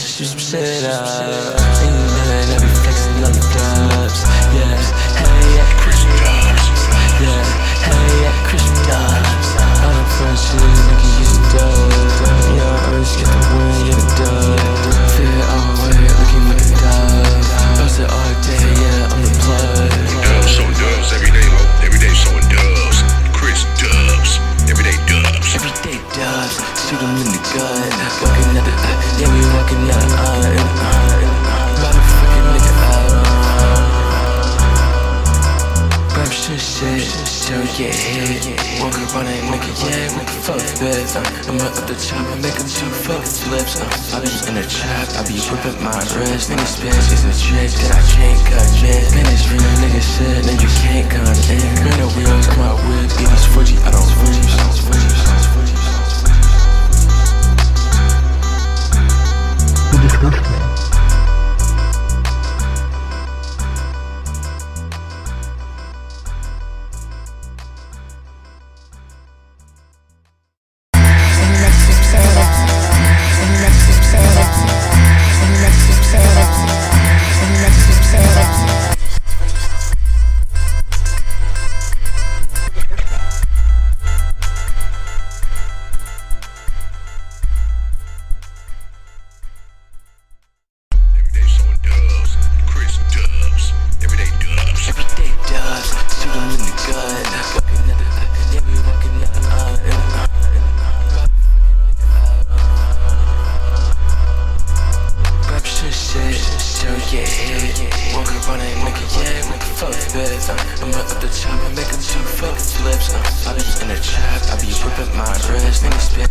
some shit up. The. Walking uh, yeah, we walking the, uh, uh, in the, uh, motherfucking nigga, uh. Rap shit, shit, get hit. Walk around that nigga, yeah, what the fuck, bitch. Uh, I'm up the chopper, making two fuck flips. Uh, I be in the trap, I be whipping my wrist. Nigga spin, it's a trick that I can't cut, man. It's real, nigga shit, nigga you can't come in. Man, the wheels come out bitch. Uh, I'm up the chopper, making two fuck flips. Uh, I be in the trap, I be whipping my wrist. Nigga spin,